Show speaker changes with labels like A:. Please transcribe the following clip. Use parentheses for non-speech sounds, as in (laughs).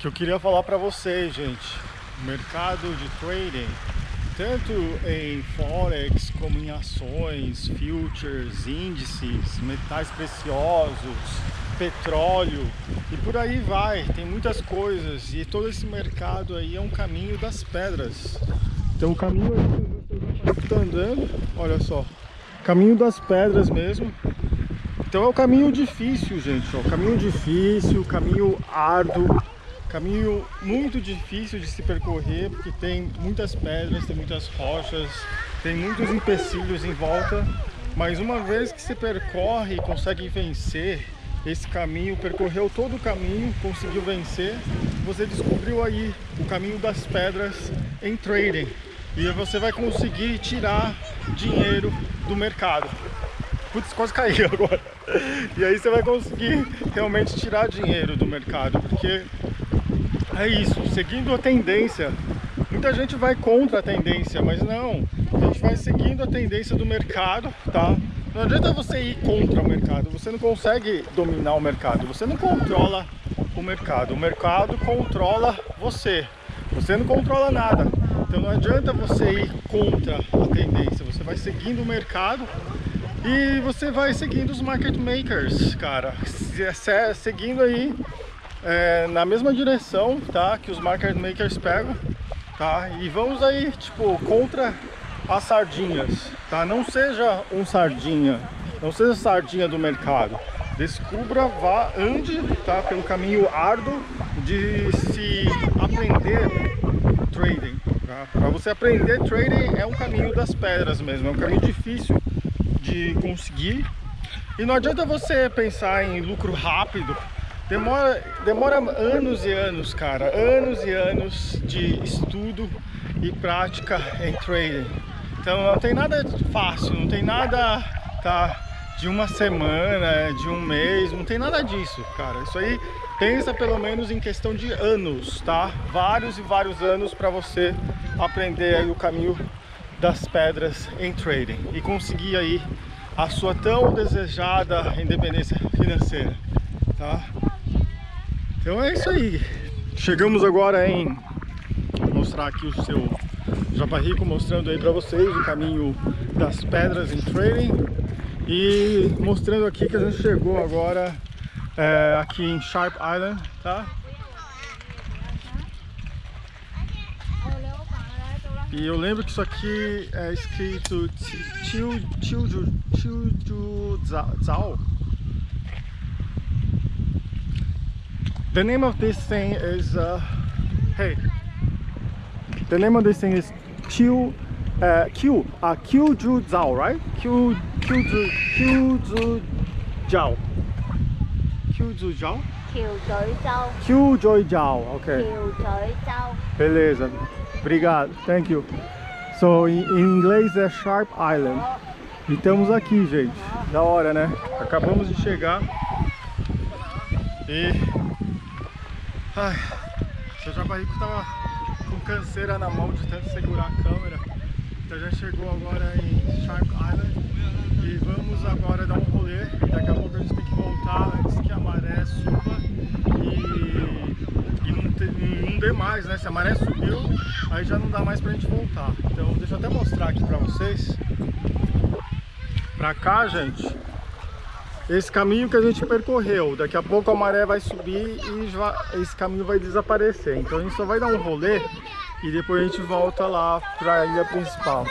A: que eu queria falar para vocês, gente. O mercado de trading, tanto em forex como em ações, futures, índices, metais preciosos, petróleo e por aí vai. Tem muitas coisas e todo esse mercado aí é um caminho das pedras. Então o caminho está andando, olha só, caminho das pedras mesmo. Então é o caminho difícil, gente, ó, caminho difícil, caminho árduo, Caminho muito difícil de se percorrer, porque tem muitas pedras, tem muitas rochas, tem muitos empecilhos em volta. Mas uma vez que se percorre e consegue vencer esse caminho, percorreu todo o caminho, conseguiu vencer, você descobriu aí o caminho das pedras em trading. E você vai conseguir tirar dinheiro do mercado. Putz, quase caiu (laughs) agora. E aí você vai conseguir realmente tirar dinheiro do mercado, porque é isso, seguindo a tendência. Muita gente vai contra a tendência, mas não. A gente vai seguindo a tendência do mercado, tá? Não adianta você ir contra o mercado, você não consegue dominar o mercado, você não controla o mercado, o mercado controla você, você não controla nada. Então não adianta você ir contra a tendência, você vai seguindo o mercado e você vai seguindo os market makers, cara, seguindo aí é, na mesma direção, tá? Que os market makers pegam, tá? E vamos aí, tipo, contra as sardinhas, tá? Não seja um sardinha, não seja sardinha do mercado. Descubra, vá, ande, tá? Pelo caminho árduo de se aprender trading. Tá? Para você aprender trading é um caminho das pedras mesmo, é um caminho difícil de conseguir. E não adianta você pensar em lucro rápido, Demora, demora anos e anos, cara, anos e anos de estudo e prática em trading. Então não tem nada fácil, não tem nada tá, de uma semana, de um mês, não tem nada disso, cara. Isso aí pensa pelo menos em questão de anos, tá? Vários e vários anos para você aprender o caminho das pedras em trading e conseguir aí a sua tão desejada independência financeira, tá? Então é isso aí. Chegamos agora em mostrar aqui o seu Japa Rico, mostrando aí para vocês o caminho das pedras em trading e mostrando aqui que a gente chegou agora é, aqui em Sharp Island, tá? E eu lembro que isso aqui é escrito Chiu Chiu Chiu Zhao The name of this thing is, uh, hey, the name of this thing is Q, uh, Q, uh, Q Ju Zhao, right? Q, Q Zu, Q Zu Zhao. Q Zu Zhao? Q Joy Zhao, ok. Beleza, obrigado, thank you. So, em, em inglês é Sharp Island. E estamos aqui, gente. Da hora, né? Acabamos de chegar. E Ai, seu Jabarico tava com canseira na mão de tanto segurar a câmera. Então já chegou agora em Shark Island e vamos agora dar um rolê. Daqui a pouco a gente tem que voltar antes que a maré suba e, e não, te, não dê mais, né? Se a maré subiu, aí já não dá mais pra gente voltar. Então deixa eu até mostrar aqui pra vocês. Pra cá, gente, esse caminho que a gente percorreu. Daqui a pouco a maré vai subir e esse caminho vai desaparecer. Então a gente só vai dar um rolê e depois a gente volta lá para a ilha principal.